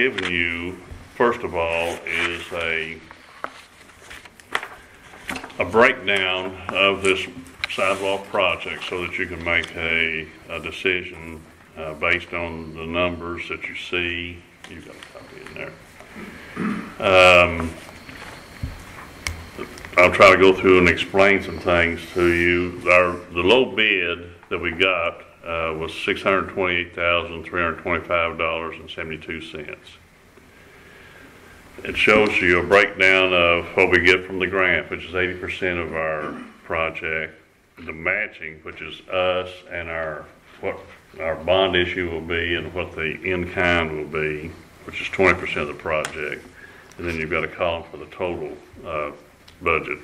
given you, first of all, is a a breakdown of this sidewalk project so that you can make a, a decision uh, based on the numbers that you see. You've got a copy in there. Um, I'll try to go through and explain some things to you. Our, the low bid that we got uh, was six hundred twenty-eight thousand, three hundred twenty-five dollars and seventy-two cents. It shows you a breakdown of what we get from the grant, which is eighty percent of our project, the matching, which is us and our, what our bond issue will be and what the in-kind will be, which is twenty percent of the project. And then you've got a column for the total, uh, budget.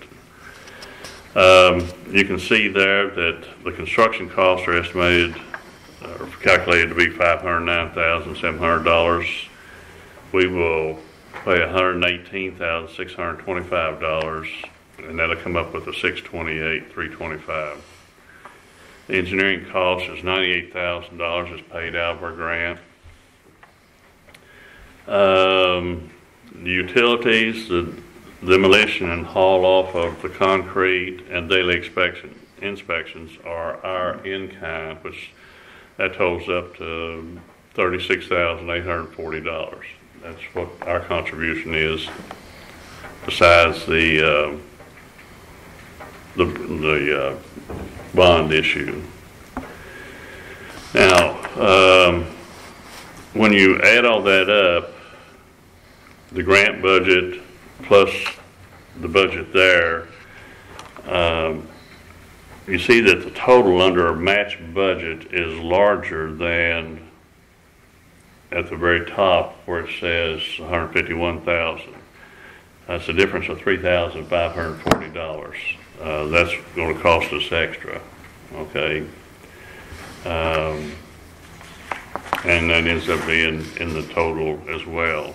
Um, you can see there that the construction costs are estimated, uh, or calculated to be five hundred nine thousand, seven hundred dollars. We will pay hundred and that'll come up with a six twenty-eight, three twenty-five. The engineering cost is ninety-eight thousand dollars is paid out of our grant. Um, the utilities, the demolition and haul off of the concrete and daily inspection, inspections are our in-kind, which that totals up to thirty-six thousand eight hundred forty dollars. That's what our contribution is besides the, uh, the, the, uh, bond issue. Now, um, when you add all that up, the grant budget plus the budget there, um, you see that the total under our match budget is larger than at the very top where it says 151,000. That's a difference of $3,540. Uh, that's going to cost us extra, okay? Um, and that ends up being in the total as well.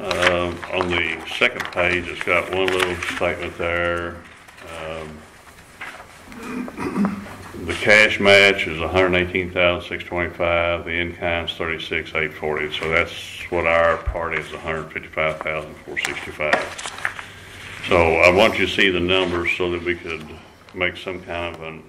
Um, on the second page, it's got one little statement there. Um, The cash match is hundred eighteen thousand six twenty-five, the in-kind's thirty-six eight forty, so that's what our part is, hundred fifty-five thousand four sixty-five. So I want you to see the numbers so that we could make some kind of an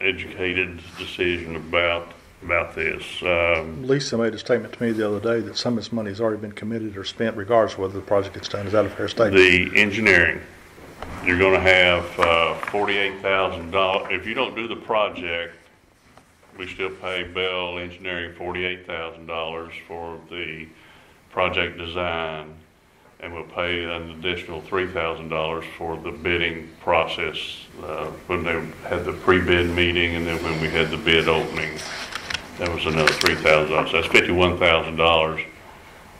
educated decision about, about this. Um, Lisa made a statement to me the other day that some of this money has already been committed or spent regardless of whether the project gets done. Is that a fair statement? The engineering, you're gonna have, uh, forty-eight thousand dollars, if you don't do the project, we still pay Bell Engineering forty-eight thousand dollars for the project design, and we'll pay an additional three thousand dollars for the bidding process, uh, when they had the pre-bid meeting, and then when we had the bid opening, that was another three thousand dollars, that's fifty-one thousand dollars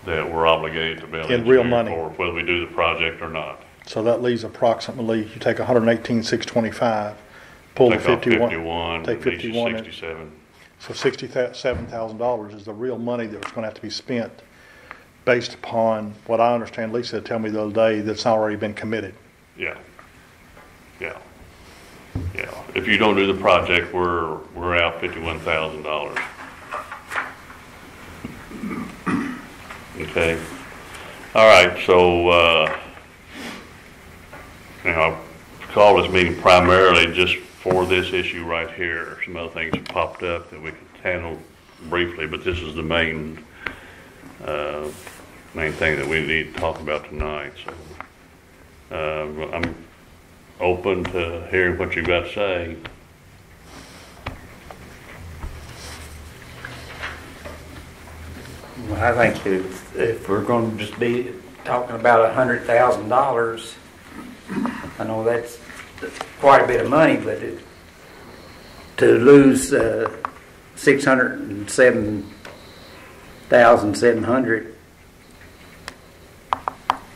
that we're obligated to build. In real money. for, whether we do the project or not. So that leaves approximately, you take hundred and eighteen, six twenty-five, pull the Take off fifty-one. fifty-one, take leaves you 51 and- sixty-seven. So sixty-seven thousand dollars is the real money that was gonna have to be spent based upon what I understand Lisa had told me the other day that's already been committed. Yeah. Yeah. Yeah. If you don't do the project, we're, we're out fifty-one thousand dollars. Okay. All right, so, uh, Now, I called this meeting primarily just for this issue right here. Some other things popped up that we could handle briefly, but this is the main, uh, main thing that we need to talk about tonight, so. Uh, I'm open to hearing what you've got to say. Well, I think if, if we're gonna just be talking about a hundred thousand dollars, I know that's quite a bit of money, but it, to lose, uh, six hundred and seven thousand seven hundred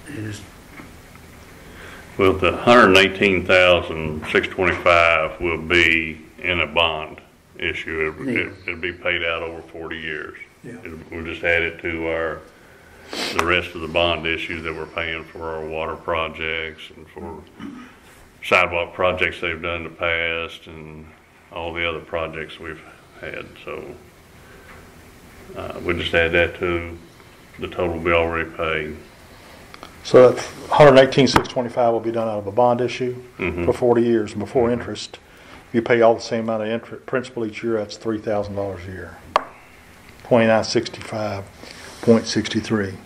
is, Well, the hundred and eighteen thousand, six twenty-five will be in a bond issue. It- Yeah. it- It'll be paid out over forty years. Yeah. It- We'll just add it to our, the rest of the bond issue that we're paying for our water projects and for sidewalk projects they've done in the past and all the other projects we've had, so. Uh, we'll just add that to the total we already paid. So that 118,625 will be done out of a bond issue Mhm. for 40 years, and before interest, you pay all the same amount of interest, principal each year, that's $3,000 a year. 2965.63.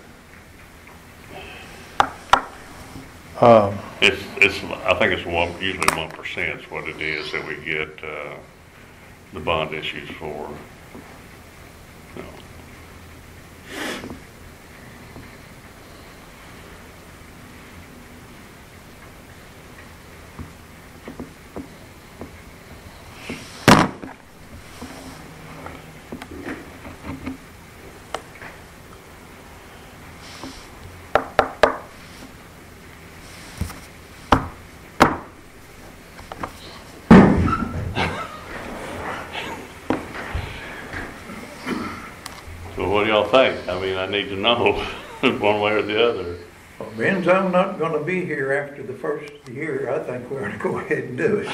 Um, It's, it's, I think it's one, usually one percent is what it is that we get, uh, the bond issues for. So, So what do y'all think? I mean, I need to know one way or the other. Well, Ben's I'm not gonna be here after the first year, I think we ought to go ahead and do it.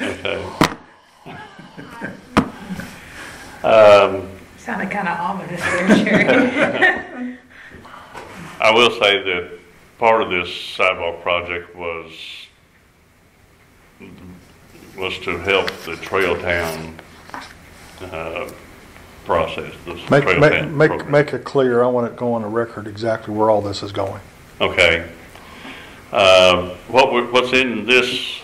Okay. Um, Sounded kind of ominous there, Sherry. I will say that part of this sidewalk project was, was to help the Trail Town, uh, process, the Make, Trail make, make, program. make it clear, I want it go on the record exactly where all this is going. Okay. Uh, What, we- what's in this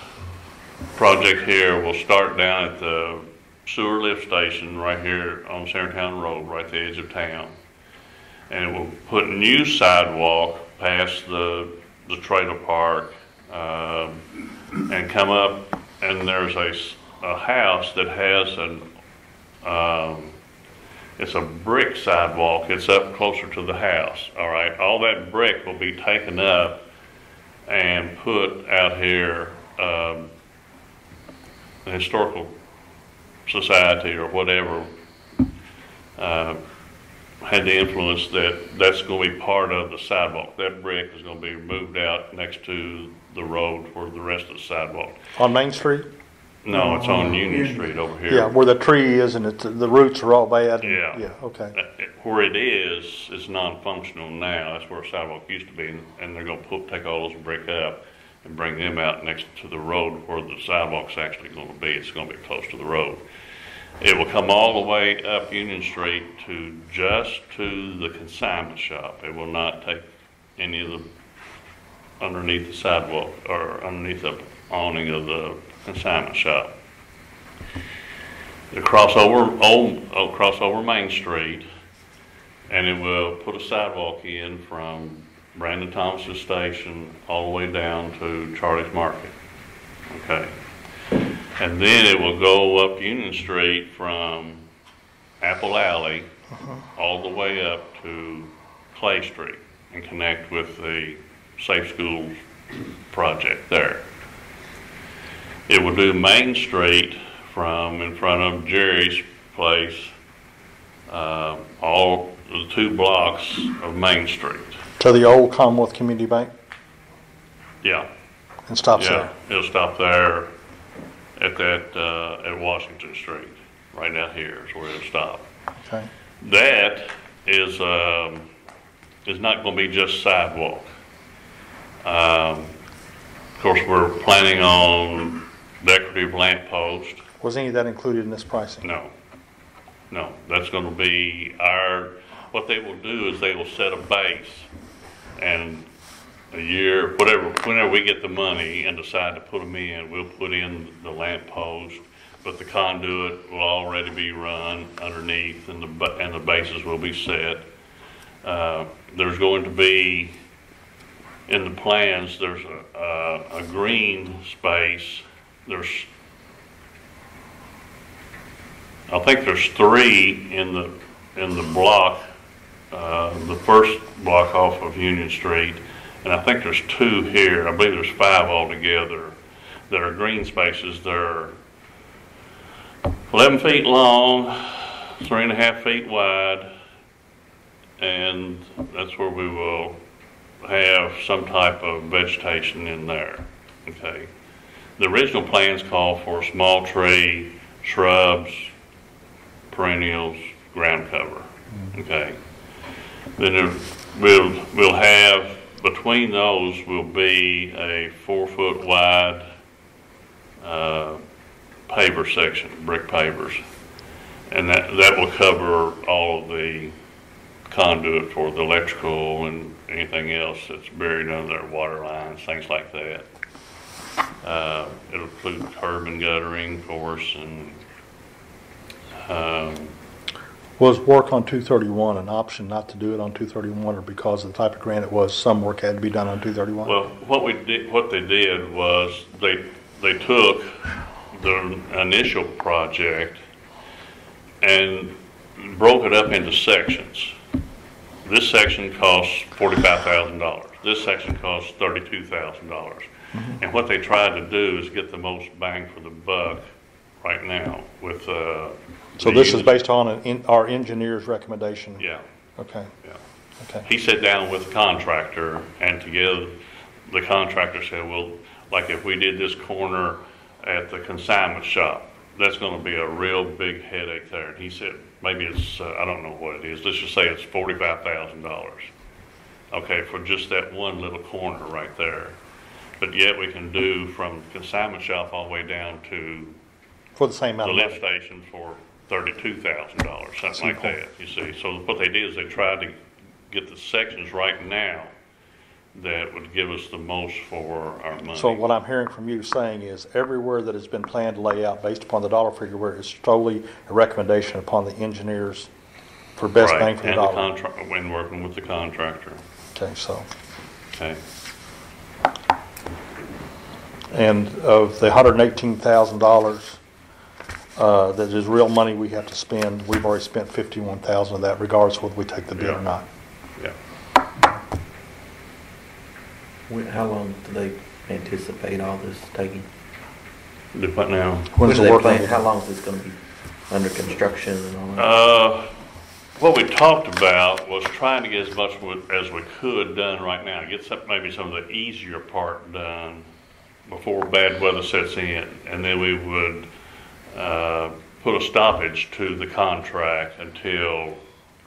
project here will start down at the sewer lift station right here on Centertown Road, right at the edge of town. And it will put new sidewalk past the, the trailer park, um, and come up, and there's a, s- a house that has an, um, it's a brick sidewalk, it's up closer to the house, all right? All that brick will be taken up and put out here, um, the Historical Society or whatever, uh, had the influence that that's gonna be part of the sidewalk. That brick is gonna be moved out next to the road for the rest of the sidewalk. On Main Street? No, it's on Union Street over here. Yeah, where the tree is and it, the roots are all bad. and- Yeah. Yeah, okay. Uh, Where it is, is non-functional now, that's where a sidewalk used to be, and they're gonna put, take all those brick up and bring them out next to the road where the sidewalk's actually gonna be, it's gonna be close to the road. It will come all the way up Union Street to just to the consignment shop, it will not take any of the, underneath the sidewalk, or underneath the awning of the consignment shop. It'll cross over, old, oh, uh, cross over Main Street, and it will put a sidewalk in from Brandon Thomas's station all the way down to Charlie's Market. Okay. And then it will go up Union Street from Apple Alley uh-huh. all the way up to Clay Street and connect with the Safe Schools project there. It will do Main Street from in front of Jerry's place, uh, all the two blocks of Main Street. To the old Commonwealth Community Bank Yeah, and stops yeah. there. It'll stop there at that, uh, at Washington Street, right out here is where it'll stop. Okay. That is, um, is not gonna be just sidewalk. Um, of course, we're planning on decorative lamp post. Was any of that included in this pricing? No, no, that's gonna be our, what they will do is they will set a base and a year, whatever, whenever we get the money and decide to put them in, we'll put in the lamp post, but the conduit will already be run underneath and the, and the bases will be set. Uh, there's going to be, in the plans, there's a, a, a green space, there's I think there's three in the, in the block, uh, the first block off of Union Street, and I think there's two here, I believe there's five altogether, that are green spaces, they're eleven feet long, three and a half feet wide, and that's where we will have some type of vegetation in there, okay? The original plans call for small tree, shrubs, perennials, ground cover, okay? Then we'll, we'll have, between those will be a four-foot wide, uh, paver section, brick pavers. And that, that will cover all of the conduit for the electrical and anything else that's buried under their water lines, things like that. Uh, it'll include curb and guttering, of course, and, um, Was work on 231 an option not to do it on 231 or because of the type of grant it was, some work had to be done on 231? Well, what we did, what they did was they, they took the initial project and broke it up into sections. This section costs forty-five thousand dollars. This section costs thirty-two thousand dollars. And what they tried to do is get the most bang for the buck right now with, uh. So this is based on an en- our engineer's recommendation? Yeah, Okay, yeah. okay. he sat down with the contractor and together, the contractor said, well, like if we did this corner at the consignment shop, that's gonna be a real big headache there. And he said, maybe it's, uh, I don't know what it is, let's just say it's forty-five thousand dollars. Okay, for just that one little corner right there. But yet we can do from consignment shop all the way down to For the same the amount of lift money? station for thirty-two thousand dollars, something See, like cool. that, you see. So what they did is they tried to get the sections right now that would give us the most for our money. So what I'm hearing from you saying is everywhere that has been planned to lay out based upon the dollar figure where it's totally a recommendation upon the engineers for best Right, bang for the and dollar? contract, when working with the contractor, Okay, so, okay? And of the hundred and eighteen thousand dollars, uh, that is real money we have to spend, we've already spent fifty-one thousand of that regardless of whether we take the bid Yeah. or not. Yeah. When- How long do they anticipate all this taking? Do what now? When's When do the they work plan, on- how long is this gonna be under construction and all that? Uh, what we talked about was trying to get as much with- as we could done right now, get some, maybe some of the easier part done before bad weather sets in, and then we would, uh, put a stoppage to the contract until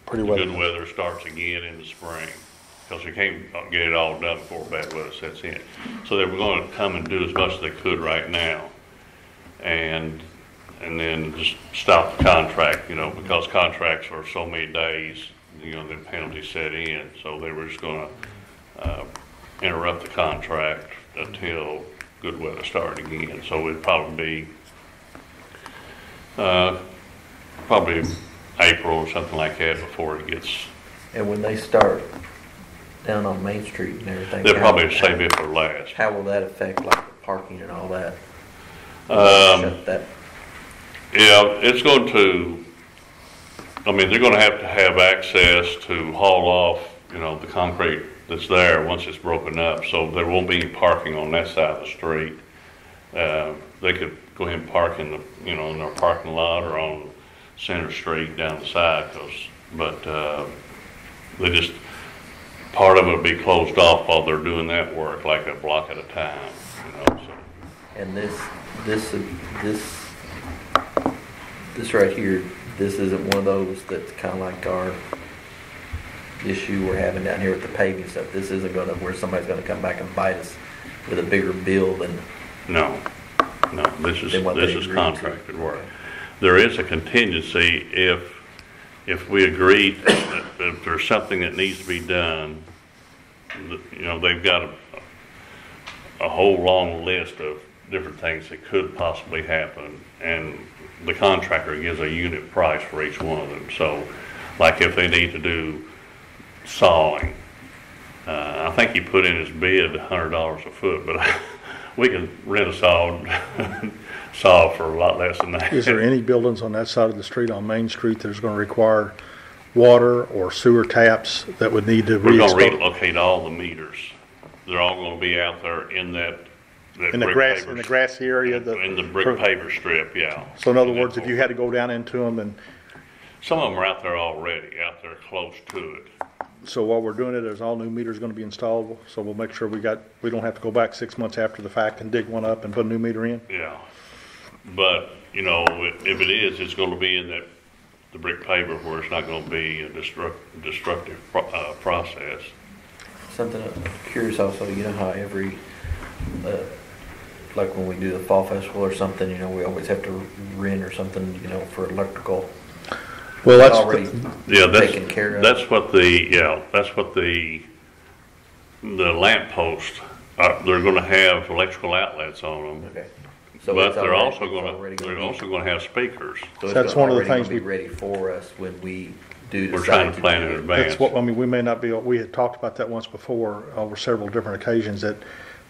Pretty the good weather starts again in the spring. Because we can't get it all done before bad weather sets in. So they were gonna come and do as much as they could right now. And, and then just stop the contract, you know, because contracts are so many days, you know, the penalty set in. So they were just gonna, uh, interrupt the contract until good weather started again. So it'd probably be, uh, probably April or something like that before it gets, And when they start down on Main Street and everything? they'll probably save it for last. How will that affect like the parking and all that? Um, Shut that, Yeah, it's going to, I mean, they're gonna have to have access to haul off, you know, the concrete that's there once it's broken up, so there won't be any parking on that side of the street. Uh, they could go ahead and park in the, you know, in their parking lot or on Center Street down the side, but, uh, they just, part of it will be closed off while they're doing that work, like a block at a time, you know, so. and this, this, this, this right here, this isn't one of those that's kinda like our, issue we're having down here with the paving stuff, this isn't gonna, where somebody's gonna come back and bite us with a bigger bill than, No, no, this is, what this is agreed to. contracted work. There is a contingency if, if we agree that if there's something that needs to be done, that, you know, they've got a, a whole long list of different things that could possibly happen, and the contractor gives a unit price for each one of them. So, like if they need to do sawing, uh, I think he put in his bid a hundred dollars a foot, but we can rent a saw, saw for a lot less than that. Is there any buildings on that side of the street, on Main Street, that's gonna require water or sewer taps that would need to We're gonna relocate all the meters. They're all gonna be out there in that, that In the grass, paver in the grassy area, the. In the brick paver strip, yeah. So in other words, if you had to go down into them and, Some of them are out there already, out there close to it. So while we're doing it, there's all new meters gonna be installable, so we'll make sure we got, we don't have to go back six months after the fact and dig one up and put a new meter in. Yeah, but, you know, if if it is, it's gonna be in that, the brick paver where it's not gonna be a destruct, destructive, pro- uh, process. something I'm curious also, you know how every, uh, like when we do the fall festival or something, you know, we always have to rent or something, you know, for electrical. Well, that's, Already the- Yeah, that's, taken care of. that's what the, yeah, that's what the, the lamp post, uh, they're gonna have electrical outlets on them. Okay. So But it's they're already- also it's gonna, already they're be- also gonna have speakers. so it's That's gonna- one of the already things gonna Be we- ready for us when we do We're trying to to plan do in it. advance. that's what, I mean, we may not be, we had talked about that once before, over several different occasions, that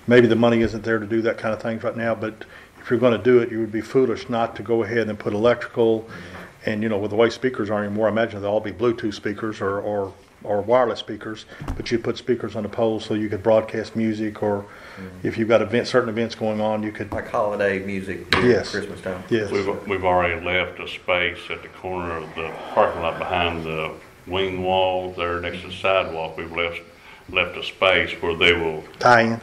maybe the money isn't there to do that kind of things right now, but if you're gonna do it, you would be foolish not to go ahead and put electrical, and, you know, with the way speakers are anymore, I imagine they'll all be Bluetooth speakers or, or, or wireless speakers, but you put speakers on the poles so you could broadcast music, or if you've got events, certain events going on, you could, Like holiday music Yes. Christmas time. yes. We've, we've already left a space at the corner of the parking lot behind the wing wall there next to the sidewalk. We've left, left a space where they will, Tie in,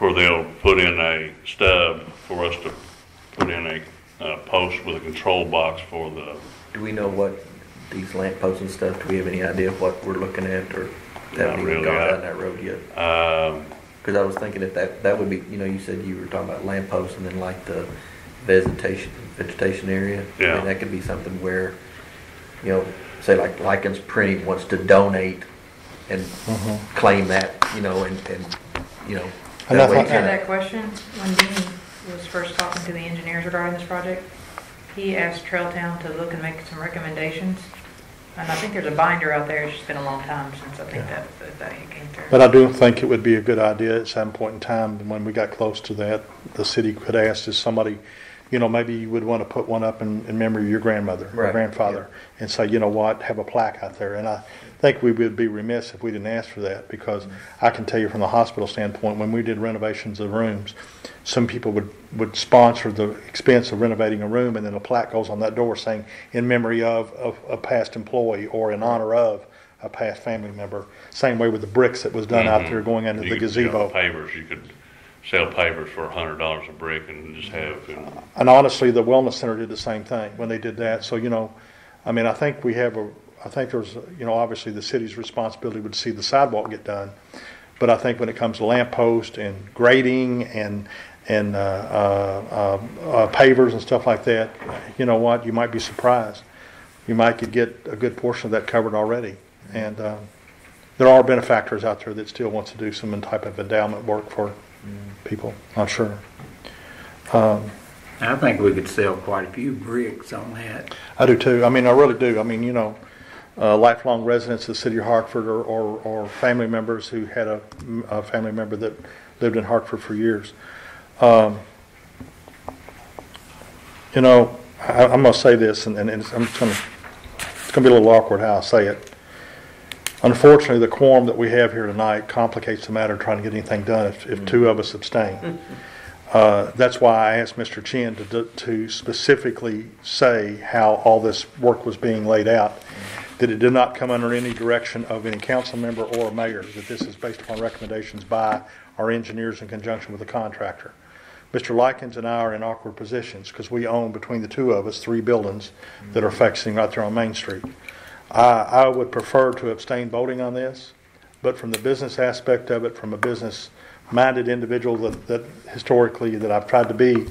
where they'll put in a stub for us to put in a, uh, post with a control box for the, Do we know what these lamp posts and stuff, do we have any idea of what we're looking at or Not haven't even really, gone I- down that road yet? um, Cause I was thinking that that, that would be, you know, you said you were talking about lamp posts and then like the vegetation, vegetation area. I Yeah. mean, that could be something where, you know, say like Likens Printing wants to donate and Mm-hmm. claim that, you know, and, and, you know. And that I way thought- I had kinda- that question when Dean was first talking to the engineers regarding this project. He asked Trail Town to look and make some recommendations. And I think there's a binder out there, it's just been a long time since I think that, that- that came through. But I do think it would be a good idea at some point in time, when we got close to that, the city could ask, is somebody, you know, maybe you would want to put one up in, in memory of your grandmother or Right, grandfather, and say, you know what, have a plaque out there. And I think we would be remiss if we didn't ask for that, because I can tell you from the hospital standpoint, when we did renovations of rooms, some people would, would sponsor the expense of renovating a room, and then a plaque goes on that door saying, in memory of, of a past employee, or in honor of a past family member. Same way with the bricks that was done out mm-hmm. there going into you the could, know, gazebo. Pavers, you could sell pavers for a hundred dollars a brick and just have, know, And honestly, the wellness center did the same thing when they did that. So, you know, I mean, I think we have a, I think there's, you know, obviously the city's responsibility would see the sidewalk get done. But I think when it comes to lamp post and grading and, and, uh, uh, uh, pavers and stuff like that, you know what, you might be surprised. You might could get a good portion of that covered already. And, um, there are benefactors out there that still wants to do some type of endowment work for people, I'm sure. Um, I think we could sell quite a few bricks on that. I do too. I mean, I really do. I mean, you know, uh, lifelong residents of the city of Hartford or, or, or family members who had a, a family member that lived in Hartford for years. Um, you know, I, I'm gonna say this and, and it's, I'm gonna, it's gonna be a little awkward how I say it. Unfortunately, the quorum that we have here tonight complicates the matter trying to get anything done if, if two of us abstain. Uh, That's why I asked Mr. Chin to, to specifically say how all this work was being laid out, that it did not come under any direction of any council member or mayor, that this is based upon recommendations by our engineers in conjunction with the contractor. Mr. Likens and I are in awkward positions because we own, between the two of us, three buildings that are facing right there on Main Street. I, I would prefer to abstain voting on this, but from the business aspect of it, from a business-minded individual that, that historically, that I've tried to be,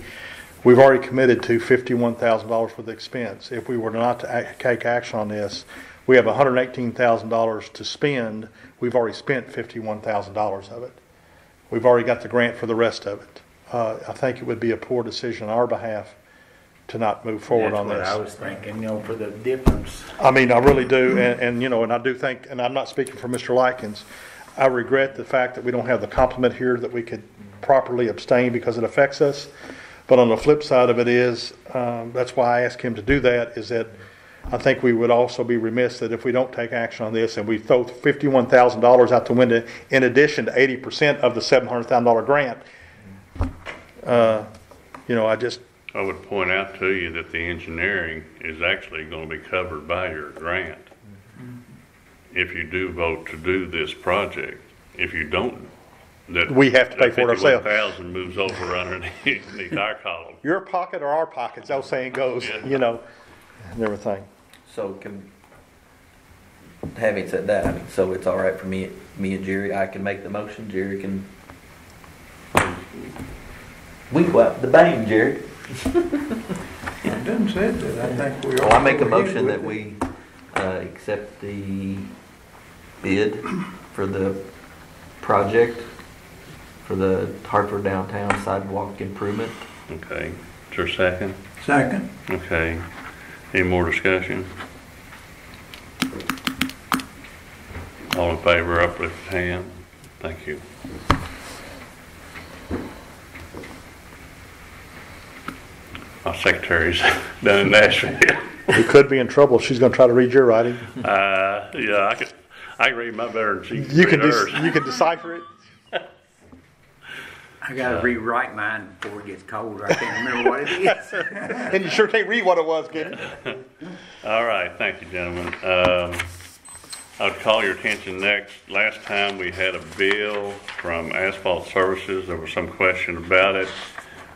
we've already committed to fifty-one thousand dollars for the expense. If we were not to act, take action on this, we have hundred and eighteen thousand dollars to spend. We've already spent fifty-one thousand dollars of it. We've already got the grant for the rest of it. Uh, I think it would be a poor decision on our behalf to not move forward on this. That's what I was thinking, you know, for the difference. I mean, I really do, and, and, you know, and I do think, and I'm not speaking for Mr. Likens, I regret the fact that we don't have the complement here that we could properly abstain because it affects us. But on the flip side of it is, um, that's why I asked him to do that, is that I think we would also be remiss that if we don't take action on this and we throw fifty-one thousand dollars out the window in addition to eighty percent of the seven hundred thousand dollar grant, uh, you know, I just, I would point out to you that the engineering is actually gonna be covered by your grant. If you do vote to do this project, if you don't, that. We have to pay for it ourselves. Thousand moves over underneath our column. your pocket or our pockets, that saying goes, Yeah. you know, and everything. So can, having said that, I mean, so it's all right for me, me and Jerry, I can make the motion, Jerry can. We go out the bang, Jerry. It doesn't say that, I think we. Well, I make a ought to go ahead motion that it. we, uh, accept the bid for the project for the Hartford downtown sidewalk improvement. Okay, is there a second? Second, Okay, any more discussion? All in favor, uplift hand. Thank you. My secretary's down in Nashville. We could be in trouble. She's gonna try to read your writing. Uh, yeah, I could, I can read my better than she can You can, hers. you can decipher it. I gotta rewrite mine before it gets colder, I can't remember what it is. And you sure can't read what it was, can you? All right, thank you, gentlemen. Um, I would call your attention next, last time we had a bill from Asphalt Services, there was some question about it.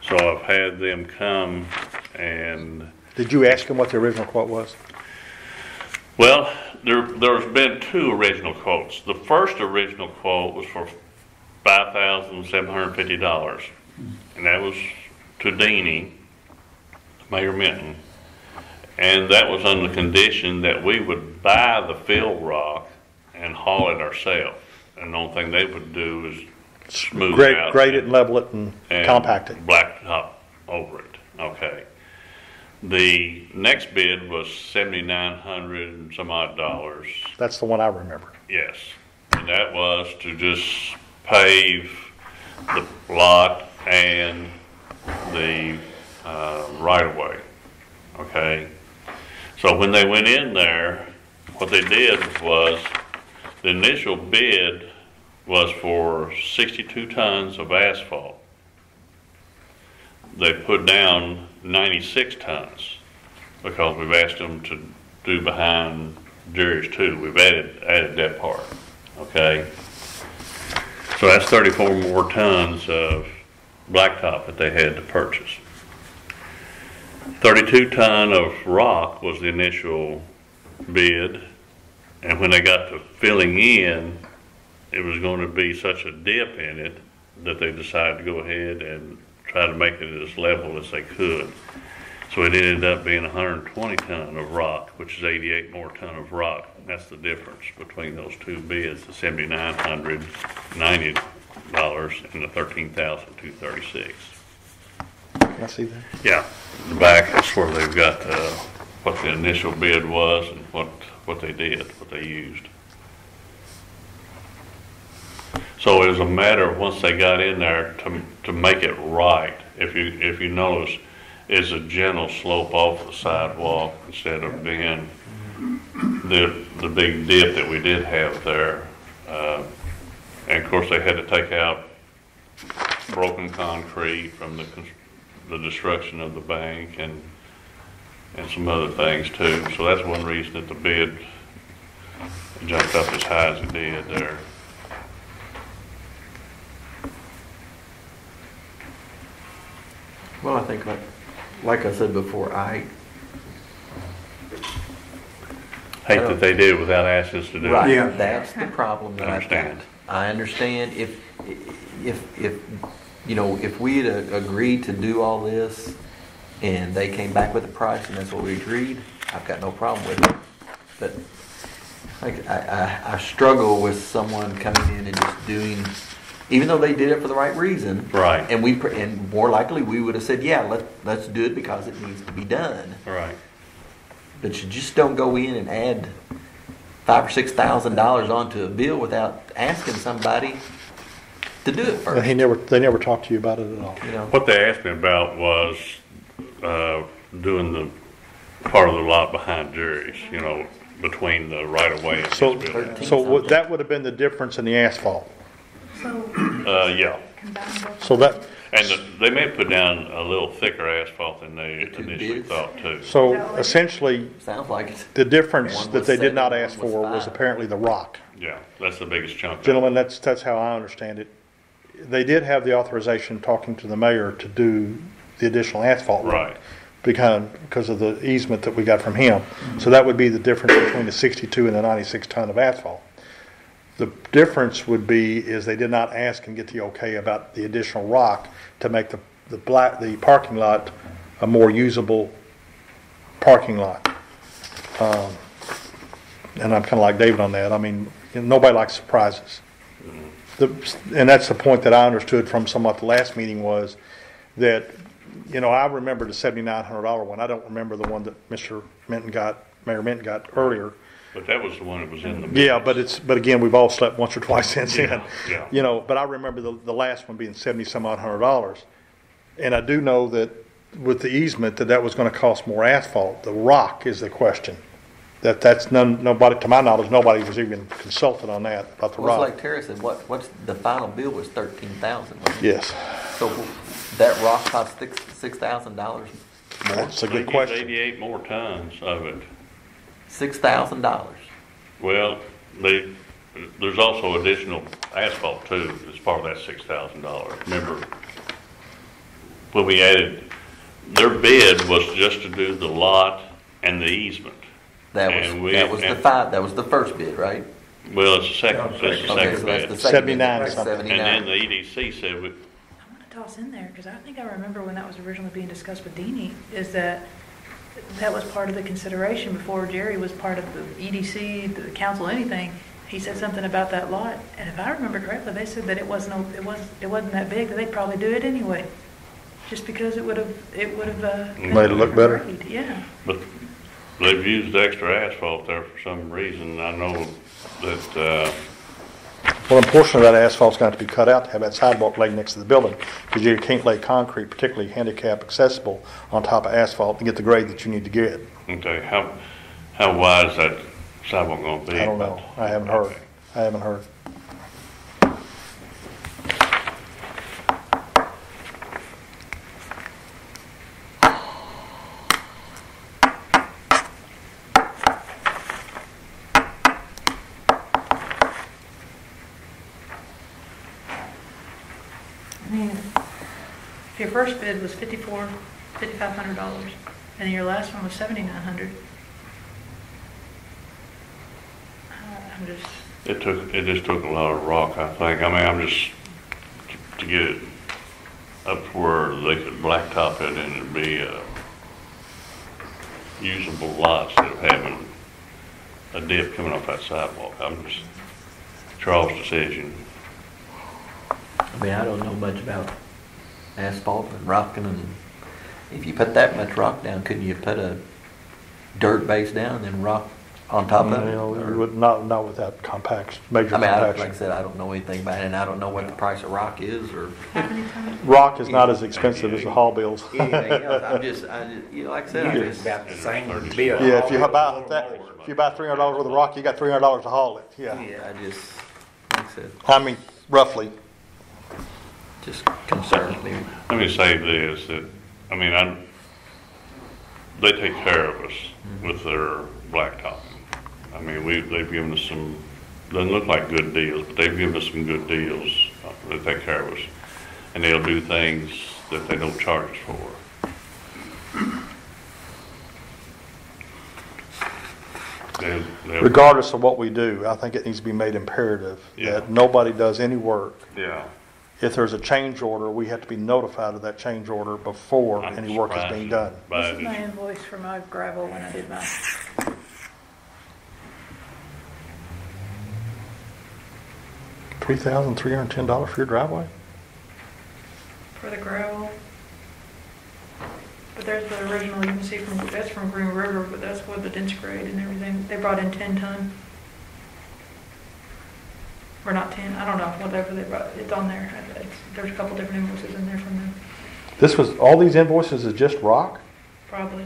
So I've had them come and, Did you ask them what the original quote was? well, there, there's been two original quotes. The first original quote was for five thousand seven hundred and fifty dollars. And that was to Dini, Mayor Minton. And that was under the condition that we would buy the fill rock and haul it ourselves. And the only thing they would do is smooth it Grade, out. grade it and level it and and compact it. Blacktop over it, okay. The next bid was seventy-nine hundred and some odd dollars, That's the one I remember. yes. And that was to just pave the lot and the, uh, right-of-way, okay? So when they went in there, what they did was, the initial bid was for sixty-two tons of asphalt. They put down ninety-six tons, because we've asked them to do behind Jerry's too, we've added, added that part, okay? So that's thirty-four more tons of blacktop that they had to purchase. Thirty-two ton of rock was the initial bid, and when they got to filling in, it was going to be such a dip in it that they decided to go ahead and try to make it as level as they could. So it ended up being hundred and twenty ton of rock, which is eighty-eight more ton of rock. That's the difference between those two bids, the seventy-nine hundred ninety dollars and the thirteen thousand two thirty-six. Can I see that? Yeah, the back, that's where they've got, uh, what the initial bid was and what, what they did, what they used. So it was a matter of, once they got in there, to, to make it right. If you, if you notice, it's a gentle slope off the sidewalk instead of being the, the big dip that we did have there. Uh, And of course, they had to take out broken concrete from the, the destruction of the bank and, and some other things too. So that's one reason that the bid jumped up as high as it did there. Well, I think like, like I said before, I, hate that they did it without asking us to do Right, it. Yeah. that's the problem that I've got. Understand. I understand if, if, if, you know, if we had agreed to do all this and they came back with a price and that's what we agreed, I've got no problem with it. But like, I, I, I struggle with someone coming in and just doing, even though they did it for the right reason. Right. And we, pr- and more likely, we would have said, yeah, let, let's do it because it needs to be done. Right. But you just don't go in and add five or six thousand dollars onto a bill without asking somebody to do it And he never, they never talked to you about it at all. You know, What they asked me about was, uh, doing the part of the lot behind Jerry's, you know, between the right of way and his So, building. so what- that would have been the difference in the asphalt. So, Uh, yeah, combine both. So that, and the- they may put down a little thicker asphalt than they two initially bids? thought too. so essentially, sounds like it. the difference One that was they did not ask one was for was five. apparently the rock. Yeah, that's the biggest chunk. of it. Gentlemen, that's, that's how I understand it. They did have the authorization, talking to the mayor, to do the additional asphalt. work Right. Because, because of the easement that we got from him. So that would be the difference between the sixty-two and the ninety-six ton of asphalt. The difference would be is they did not ask and get the okay about the additional rock to make the, the black, the parking lot a more usable parking lot. Um, And I'm kinda like David on that. I mean, you know, nobody likes surprises. The, and that's the point that I understood from somewhat the last meeting was that, you know, I remember the seventy-nine hundred dollar one. I don't remember the one that Mr. Minton got, Mayor Minton got earlier. But that was the one that was in the. Yeah, but it's, but again, we've all slept once or twice since then. Yeah, yeah. You know, but I remember the, the last one being seventy some odd hundred dollars. And I do know that with the easement, that that was gonna cost more asphalt. The rock is the question. That, that's none, nobody, to my knowledge, nobody was even consulted on that, about the Well, it's rock. like Terry said, what, what's, the final bill was thirteen thousand. Yes, So that rock cost six, six thousand dollars, that's a good question. Eighty-eight more tons of it. Six thousand dollars. Well, they, there's also additional asphalt too, as part of that six thousand dollars. Remember, when we added, their bid was just to do the lot and the easement. That And we- was, that was the and- five, that was the first bid, right? Well, it's the second, Yeah, it's the Okay, so second that's the bid. second bid, 79 right, something. And then the 79. EDC said, we- I'm gonna toss in there, because I think I remember when that was originally being discussed with Deanie, is that that was part of the consideration before Jerry was part of the EDC, the council, anything. He said something about that lot, and if I remember correctly, they said that it wasn't, it was, it wasn't that big, that they'd probably do it anyway. Just because it would have, it would have, uh. Made it look better. great, Yeah. but they've used extra asphalt there for some reason. I know that, uh, Well, a portion of that asphalt's got to be cut out to have that sidewalk laid next to the building, because you can't lay concrete, particularly handicap accessible, on top of asphalt to get the grade that you need to get. okay, how, how wide is that sidewalk gonna be? I don't know. I haven't heard. I haven't heard. I mean, if your first bid was fifty-four, fifty-five hundred dollars, and your last one was seventy-nine hundred. Uh, I'm just, It took, it just took a lot of rock, I think. I mean, I'm just, to get it up to where they could blacktop it and it'd be uh, a usable lot instead of having a dip coming off that sidewalk. I'm just, Charles' decision. I mean, I don't know much about asphalt and rocking and if you put that much rock down, couldn't you put a dirt base down and then rock on top of You it? know, you Or- would not, not without compacts, major I mean, I, like I compaction. said, I don't know anything about it and I don't know what the price of rock is or how many times? Rock is not as expensive as the haul bills. anything else. I'm just, I just, you know, like I said, I Usually just. it's about the same bill. Yeah, if you buy that, if you buy three hundred dollars worth of rock, you got three hundred dollars to haul it, yeah. Yeah, I just, like I said, I mean, roughly. Just concerns me. Let me say this, that, I mean, I, they take care of us mm-hmm. with their blacktopping. I mean, we, they've given us some, doesn't look like good deals, but they've given us some good deals. They take care of us. And they'll do things that they don't charge us for. They'll- they'll- regardless of what we do, I think it needs to be made imperative Yeah. that nobody does any work. Yeah. If there's a change order, we have to be notified of that change order before I'm any work is surprised being done. by This is my invoice for my gravel when I did mine. Three thousand three hundred and ten dollars for your driveway? For the gravel. But there's the original, you can see from, that's from Green River, but that's with the dense grade and everything. They brought in ten ton. Or not ten, I don't know, whatever they brought, it's on there. It's- There's a couple different invoices in there from them, This was, all these invoices is just rock? probably.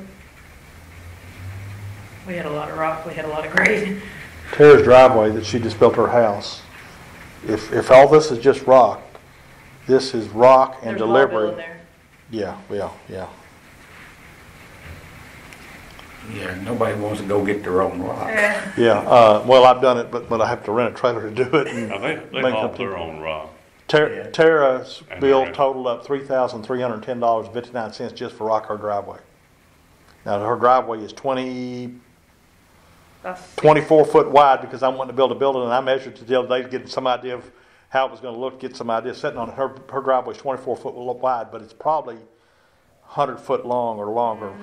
We had a lot of rock, we had a lot of grade. Tara's driveway that she just built her house. If, if all this is just rock, this is rock and There's a lot of bill in delivery. there. Yeah, yeah, yeah. Yeah, nobody wants to go get their own rock. Yeah, Yeah, uh, well, I've done it, but, but I have to rent a trailer to do it. and Now, they, they make haul up their own rock. Tara- Yeah. Tara's And bill rent. totaled up three thousand three hundred and ten dollars and fifty-nine cents just for rock her driveway. Now, her driveway is twenty, that's, 24 foot wide because I'm wanting to build a building and I measured it the other day to get some idea of how it was going to look, get some idea. Sitting on her, her driveway's 24 foot wide, but it's probably 100 foot long or longer,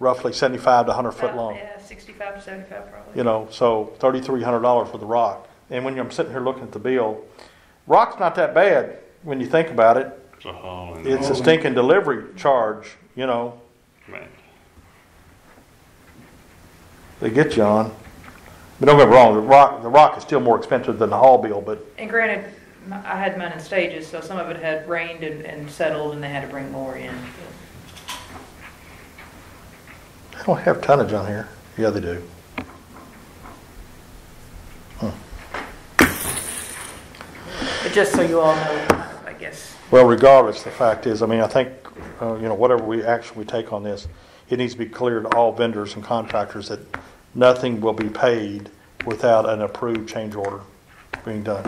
roughly 75 to 100 foot about, long. yeah, sixty-five to seventy-five probably. You know, so $3,300 for the rock. And when I'm sitting here looking at the bill, rock's not that bad when you think about it. It's a hauling. It's a stinking delivery charge, you know, Man. they get you on. But don't get me wrong, the rock, the rock is still more expensive than the haul bill, but And granted, m- I had mine in stages, so some of it had rained and, and settled, and they had to bring more in. They don't have tonnage on here. Yeah, they do. But just so you all know, I guess, Well, regardless, the fact is, I mean, I think, uh, you know, whatever we action we take on this, it needs to be clear to all vendors and contractors that nothing will be paid without an approved change order being done.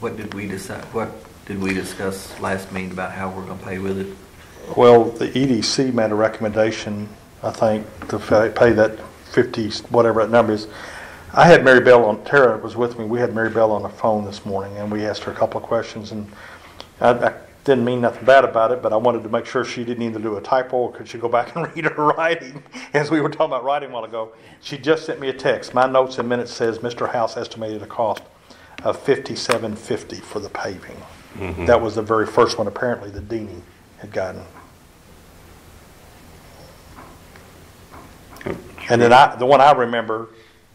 What did we decide, what did we discuss last meeting about how we're gonna pay with it? Well, the EDC made a recommendation, I think, to pay that 50, whatever that number is. I had Mary Bell on, Tara was with me, we had Mary Bell on the phone this morning, and we asked her a couple of questions, and I, I didn't mean nothing bad about it, but I wanted to make sure she didn't either do a typo or could she go back and read her writing, as we were talking about writing a while ago. She just sent me a text. My notes and minutes says Mr. House estimated a cost of fifty-seven fifty for the paving. Mm-hmm. That was the very first one apparently the Deanie had gotten. Oh, and then I, the one I remember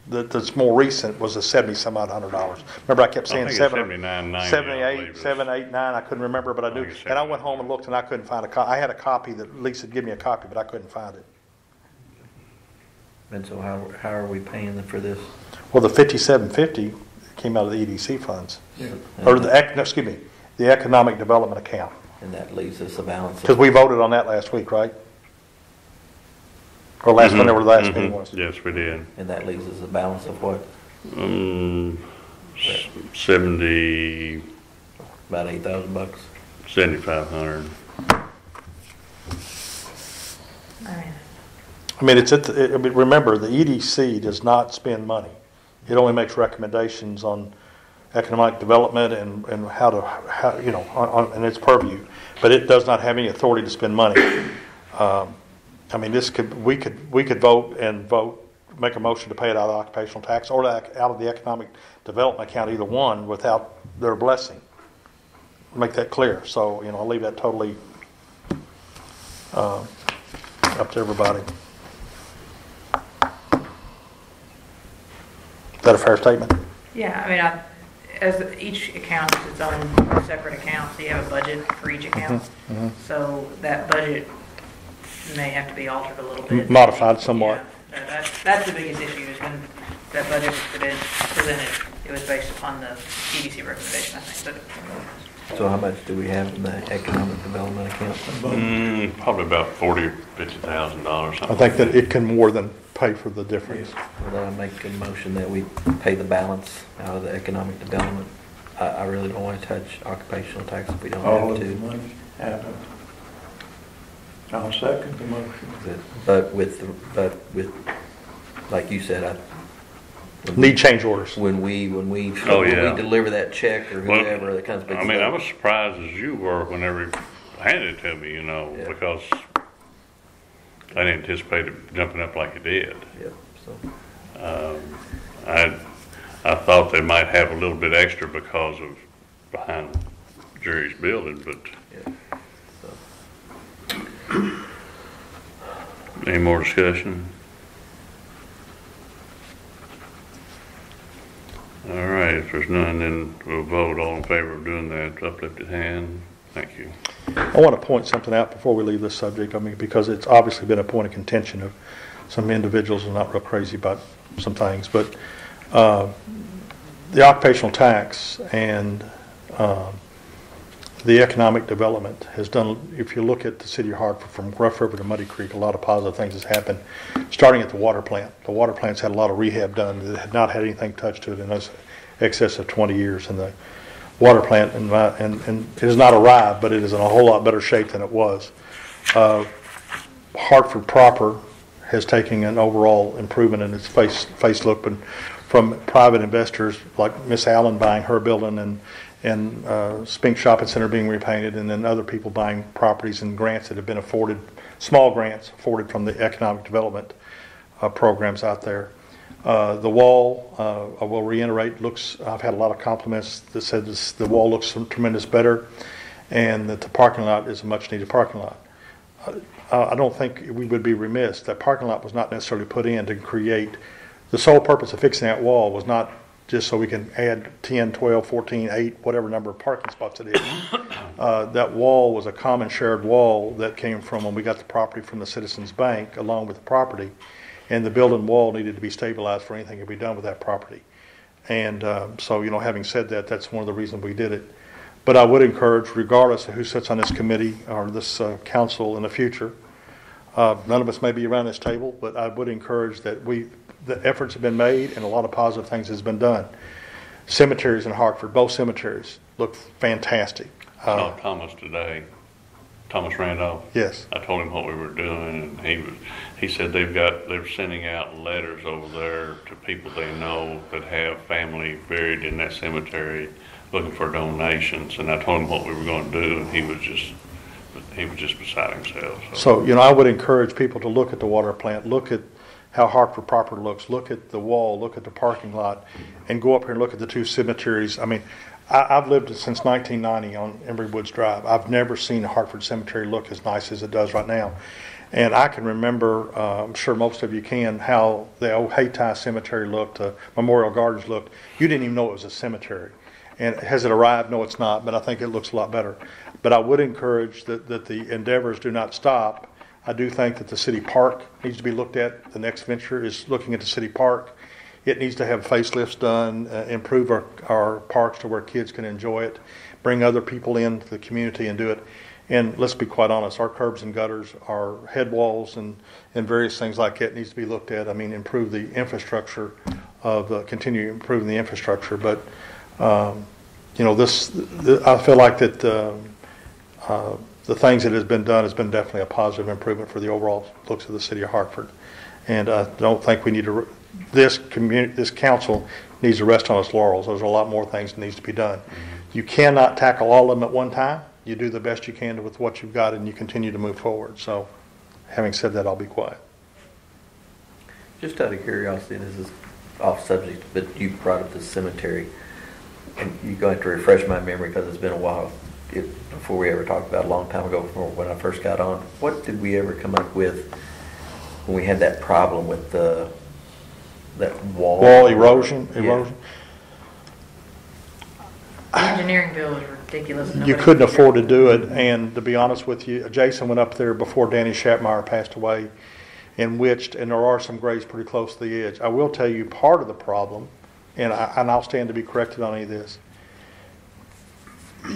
that, that's more recent was the seventy some odd hundred dollars. Remember I kept saying think it's seven. 79.90, I Seventy-eight, believe it was. seven, eight, nine, I couldn't remember, but I I knew. think it's And I went home and looked and I couldn't find a co, I had a copy that Lisa gave me a copy, but I couldn't find it. And so how, how are we paying them for this? Well, the fifty-seven fifty came out of the EDC funds, or the, ec- no, excuse me, the Economic Development Account. And that leaves us a balance Because we voted on that last week, right? Or last, whenever the last meeting was. Yes, we did. and that leaves us a balance of what? Um, s- seventy, About eight thousand bucks? seventy-five hundred. I mean, I mean, it's, at the- I mean, remember, the EDC does not spend money. It only makes recommendations on economic development and, and how to, how, you know, on, on, in its purview. But it does not have any authority to spend money. Um, I mean, this could, we could, we could vote and vote, make a motion to pay it out of occupational tax or out of the economic development account, either one, without their blessing. Make that clear. So, you know, I'll leave that totally, uh, up to everybody. Is that a fair statement? yeah, I mean, I, as each account is its own separate account, so you have a budget for each account. Mm-hmm, So that budget may have to be altered a little bit. Modified somewhat. Yeah, that- That's, that's the biggest issue, is when that budget was presented, presented, it was based upon the EDC recommendation, I think, but So how much do we have in the economic development account? Mm, probably about forty, fifty thousand dollars, I something. I think that it can more than pay for the difference. Well, then I make a motion that we pay the balance out of the economic development. I, I really don't wanna touch occupational tax if we don't All have of the to. money out of I'll second the motion. But with, the- but with, like you said, I. Need change orders. When we, when we, Oh, when yeah. we deliver that check or Well, whoever that comes. I mean, I was surprised as you were whenever you handed it to me, you know, Yeah. because I didn't anticipate it jumping up like it did. Yeah, so, Um, I, I thought they might have a little bit extra because of behind Jerry's building, but yeah. So. any more discussion? All right, if there's none, then we'll vote. All in favor of doing that, uplifted hand. Thank you. I want to point something out before we leave this subject, I mean, because it's obviously been a point of contention of some individuals are not real crazy about some things, but uh, the occupational tax and um, the economic development has done, if you look at the city of Hartford from Rough River to Muddy Creek, a lot of positive things has happened, starting at the water plant. The water plant's had a lot of rehab done, that had not had anything touched to it in excess of 20 years, and the water plant, my- and, and it has not arrived, but it is in a whole lot better shape than it was. Uh, Hartford proper has taken an overall improvement in its face, face look, but from private investors like Miss Allen buying her building and, and uh, Spink Shopping Center being repainted, and then other people buying properties and grants that have been afforded, small grants afforded from the economic development uh, programs out there. Uh, The wall, uh, I will reiterate, looks, I've had a lot of compliments that said this, the wall looks tremendous better, and that the parking lot is a much-needed parking lot. Uh, I don't think we would be remiss, that parking lot was not necessarily put in to create, the sole purpose of fixing that wall was not just so we can add 10, 12, 14, 8, whatever number of parking spots it is. Uh, That wall was a common shared wall that came from when we got the property from the Citizens Bank along with the property. And the building wall needed to be stabilized for anything to be done with that property. And um, so, you know, having said that, that's one of the reasons we did it. But I would encourage, regardless of who sits on this committee or this uh, council in the future, uh, none of us may be around this table, but I would encourage that we, the efforts have been made and a lot of positive things has been done. Cemeteries in Hartford, both cemeteries look fantastic. I saw Uh, Thomas today, Thomas Randolph. Yes, I told him what we were doing, and he was, he said they've got, they're sending out letters over there to people they know that have family buried in that cemetery, looking for donations, and I told him what we were gonna do, and he was just, he was just beside himself, so. so, you know, I would encourage people to look at the water plant, look at how Hartford proper looks, look at the wall, look at the parking lot, and go up here and look at the two cemeteries. I mean, I, I've lived since 1990 on Embry Woods Drive. I've never seen Hartford Cemetery look as nice as it does right now. And I can remember, uh, I'm sure most of you can, how the old Hayti Cemetery looked, uh, Memorial Gardens looked. You didn't even know it was a cemetery. And has it arrived? No, it's not, but I think it looks a lot better. But I would encourage that, that the endeavors do not stop. I do think that the city park needs to be looked at. The next venture is looking at the city park. It needs to have facelifts done, uh, improve our, our parks to where kids can enjoy it, bring other people into the community and do it. And let's be quite honest, our curbs and gutters, our head walls and, and various things like that needs to be looked at. I mean, improve the infrastructure of, uh, continue improving the infrastructure. But, um, you know, this, th- I feel like that, um, uh, the things that has been done has been definitely a positive improvement for the overall looks of the city of Hartford. And I don't think we need to, this community, this council needs to rest on its laurels. There's a lot more things that needs to be done. Mm-hmm. You cannot tackle all of them at one time. You do the best you can with what you've got and you continue to move forward. So having said that, I'll be quiet. Just out of curiosity, and this is off subject, but you brought up the cemetery. And you're going to refresh my memory because it's been a while, it, before we ever talked about, it, a long time ago, before when I first got on. What did we ever come up with when we had that problem with the, that wall? Wall erosion, Yeah. erosion. The engineering bill is ridiculous. You Nobody couldn't can afford to do it, and to be honest with you, Jason went up there before Danny Shatmeyer passed away and witched, and there are some graves pretty close to the edge. I will tell you, part of the problem, and I, and I'll stand to be corrected on any of this,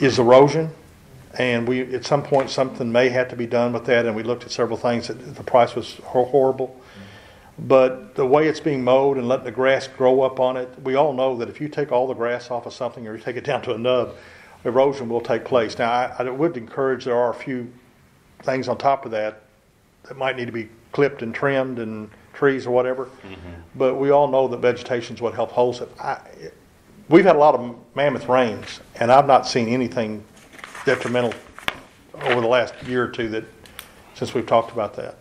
is erosion, and we, at some point, something may have to be done with that, and we looked at several things, that the price was hor- horrible. But the way it's being mowed and letting the grass grow up on it, we all know that if you take all the grass off of something or you take it down to a nub, erosion will take place. Now, I, I would encourage, there are a few things on top of that that might need to be clipped and trimmed and trees or whatever. Mm-hmm. But we all know that vegetation's what help holds it. I, we've had a lot of mammoth rains, and I've not seen anything detrimental over the last year or two that, since we've talked about that.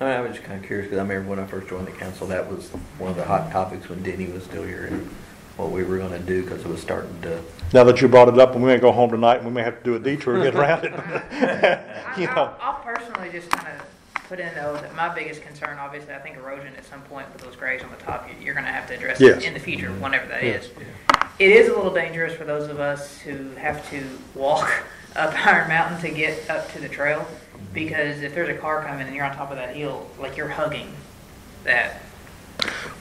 I, mean, I was just kind of curious because I remember when I first joined the council, that was one of the hot topics when Denny was still here and what we were going to do because it was starting to. Now that you brought it up, and we may go home tonight, and we may have to do a detour to get around it. I- You know, I'll, I'll personally just kind of put in though that my biggest concern, obviously, I think erosion at some point with those graves on the top, you- you're gonna have to address Yes. it in the future, mm-hmm. whenever that is. It is a little dangerous for those of us who have to walk up Iron Mountain to get up to the trail, because if there's a car coming and you're on top of that hill, like you're hugging that.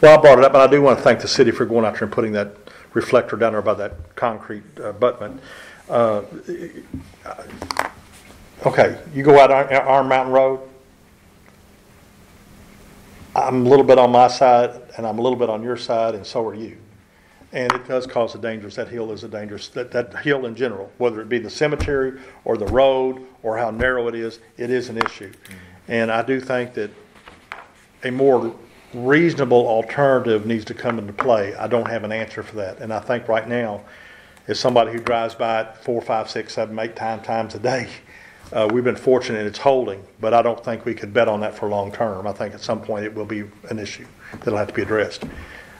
well, I brought it up, and I do want to thank the city for going out there and putting that reflector down there by that concrete uh, abutment. Uh, Okay, you go out on Iron Mountain Road. I'm a little bit on my side, and I'm a little bit on your side, and so are you. And it does cause a dangerous, that hill is a dangerous, that, that hill in general, whether it be the cemetery or the road or how narrow it is, it is an issue. And I do think that a more reasonable alternative needs to come into play. I don't have an answer for that. And I think right now, as somebody who drives by it four, five, six, seven, eight time, times a day, uh, we've been fortunate it's holding, but I don't think we could bet on that for long term. I think at some point it will be an issue that'll have to be addressed.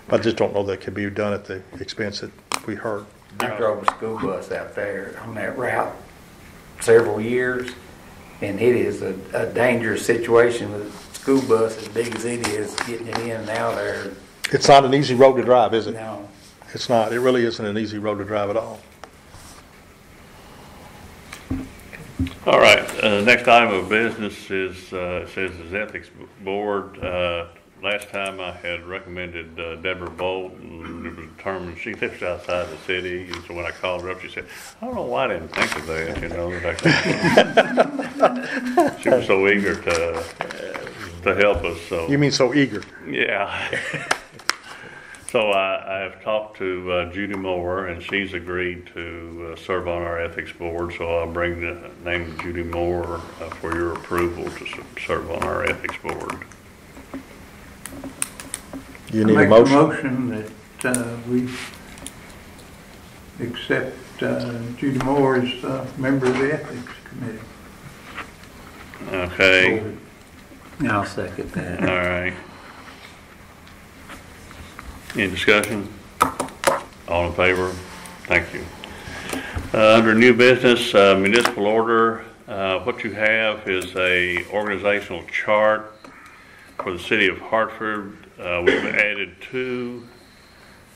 But I just don't know that it could be done at the expense that we heard. I drove a school bus out there on that route several years, and it is a, a dangerous situation with a school bus as big as it is, getting it in and out there. It's not an easy road to drive, is it? Now, It's not. It really isn't an easy road to drive at all. All right, uh, next item of business is, uh, it says is Ethics Board. Uh, last time I had recommended uh, Deborah Bolt, and it was determined, she lives outside the city, and so when I called her up, she said, I don't know why I didn't think of that, you know, that I- She was so eager to, to help us, so. You mean so eager? Yeah. So I, I have talked to uh, Judy Moore, and she's agreed to uh, serve on our ethics board, so I'll bring the name of Judy Moore uh, for your approval to serve on our ethics board. You need a Make motion? motion that uh, we accept uh, Judy Moore as uh, member of the Ethics Committee. Okay, I'll second that. all right. Any discussion? All in favor? Thank you. Uh, Under new business, uh, municipal order, uh, what you have is a organizational chart for the city of Hartford. Uh, We've added two,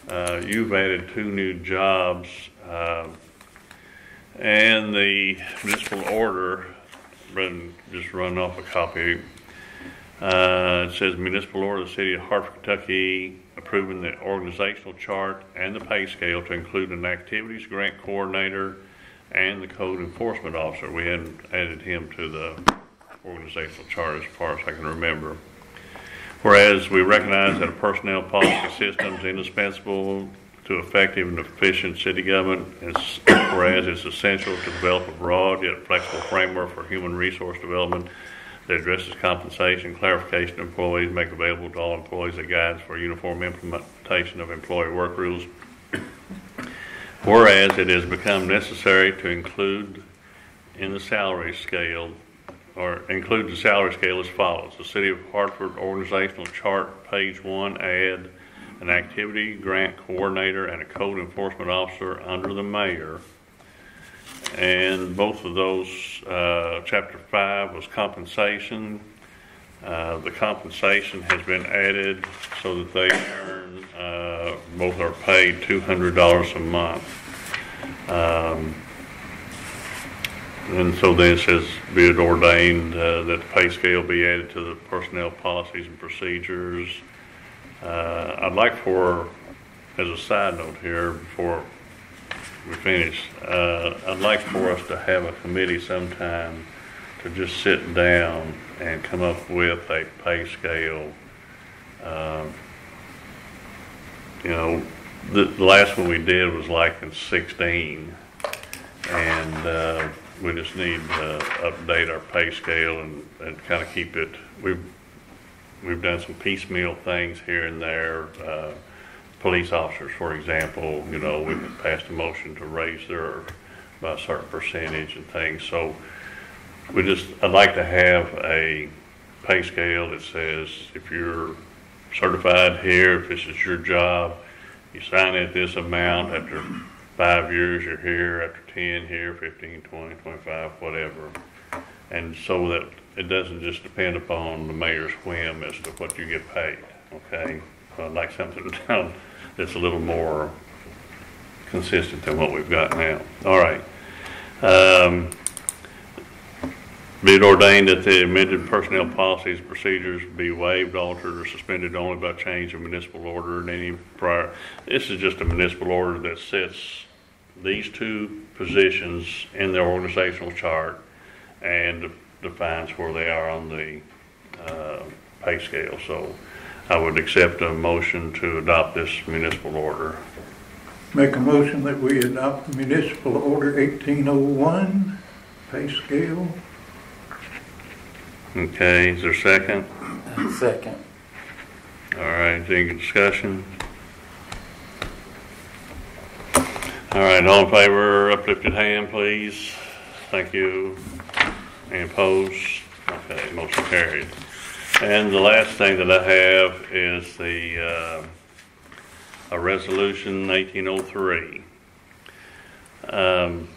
uh, you've added two new jobs. uh, And the municipal order, run, just run off a copy. Uh, It says municipal order of the city of Hartford, Kentucky, approving the organizational chart and the pay scale to include an activities grant coordinator and the code enforcement officer. We hadn't added him to the organizational chart as far as I can remember. Whereas we recognize that a personnel policy system is indispensable to effective and efficient city government, whereas it's essential to develop a broad yet flexible framework for human resource development that addresses compensation, clarification of employees, make available to all employees a guidance for uniform implementation of employee work rules. Whereas it has become necessary to include in the salary scale, or include the salary scale as follows. The City of Hartford Organizational Chart, page one, add an activity grant coordinator and a code enforcement officer under the mayor. And both of those, uh, chapter five was compensation. Uh, the compensation has been added so that they earn, uh, both are paid two hundred dollars a month. Um, and so then it says, be it ordained, uh, that the pay scale be added to the personnel policies and procedures. Uh, I'd like for, as a side note here, before we finish, uh, I'd like for us to have a committee sometime to just sit down and come up with a pay scale. Um, You know, the, last one we did was like in sixteen. And, uh, we just need to update our pay scale and, and kind of keep it, we've, we've done some piecemeal things here and there. Uh, Police officers, for example, you know, we've passed a motion to raise their, by a certain percentage and things. So we just, I'd like to have a pay scale that says if you're certified here, if this is your job, you sign at this amount, after five years you're here, after ten here, fifteen, twenty, twenty-five, whatever. And so that it doesn't just depend upon the mayor's whim as to what you get paid, okay? I'd like something that's a little more consistent than what we've got now. All right. Um, be it ordained that the amended personnel policies and procedures be waived, altered, or suspended only by change of municipal order and any prior. This is just a municipal order that sets these two positions in their organizational chart and defines where they are on the, uh, pay scale. So I would accept a motion to adopt this municipal order. Make a motion that we adopt municipal order eighteen oh one, pay scale. Okay, is there a second? Second. All right, any discussion? All right, all in favor, uplifted hand, please. Thank you. Any opposed? Okay, motion carried. And the last thing that I have is the, uh, a resolution eighteen oh three. Um,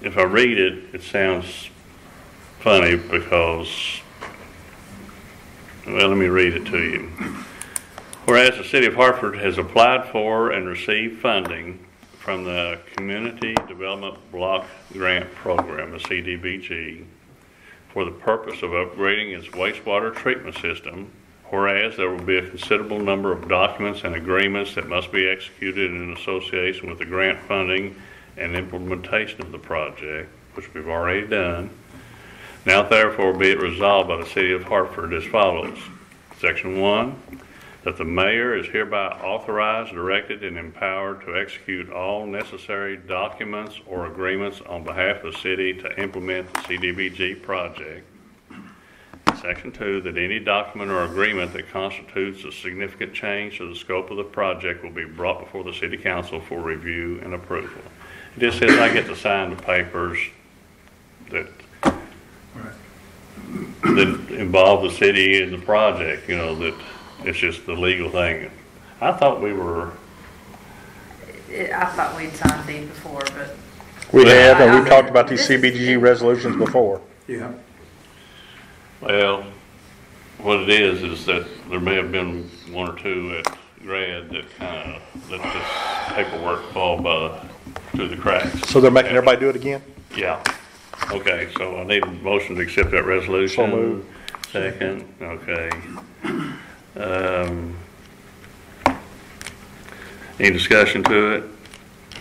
if I read it, it sounds funny because well, let me read it to you. Whereas the city of Hartford has applied for and received funding from the Community Development Block Grant Program, the CDBG, for the purpose of upgrading its wastewater treatment system, whereas there will be a considerable number of documents and agreements that must be executed in association with the grant funding and implementation of the project, which we've already done, now therefore be it resolved by the city of Hartford as follows. Section one, that the mayor is hereby authorized, directed, and empowered to execute all necessary documents or agreements on behalf of the city to implement the CDBG project. Section two, that any document or agreement that constitutes a significant change to the scope of the project will be brought before the city council for review and approval. It just says I get to sign the papers that that involve the city in the project, you know, that it's just the legal thing. I thought we were, I thought we'd signed these before, but We have, and we've talked about these This CBG resolutions before. Yeah. well, what it is, is that there may have been one or two at GRADD that kind of let this paperwork fall by, through the cracks. So they're making everybody do it again? Yeah. Okay, so I need a motion to accept that resolution. So moved. Second, okay. Um, Any discussion to it?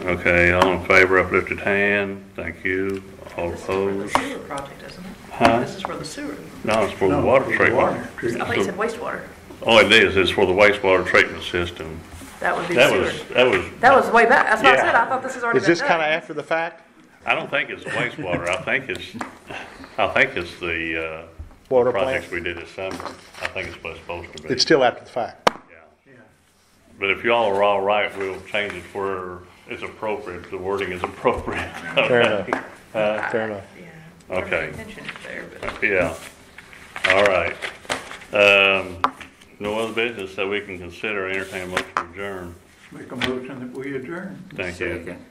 Okay, all in favor, uplifted hand, thank you. All this is for the opposed? sewer project, isn't it? Huh? This is for the sewer. No, it's for the No, water treatment. water treatment. I thought you said wastewater. Oh, it is, it's for the wastewater treatment system. That would be the That sewer. was, that was. That was way back. That's what I Yeah. said. I thought this has already Is been this kind of after the fact? I don't think it's wastewater, I think it's, I think it's the, uh, Water projects we did this summer. I think it's what it's supposed to be. It's still after the fact. Yeah. But if y'all are all right, we'll change it where it's appropriate, the wording is appropriate. Fair enough. Uh, Fair enough. Yeah. Okay. Intention is there, but Yeah, all right. Um, no other business that we can consider, entertain a motion to adjourn. Make a motion that we adjourn. Thank you. Second.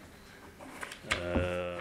Uh,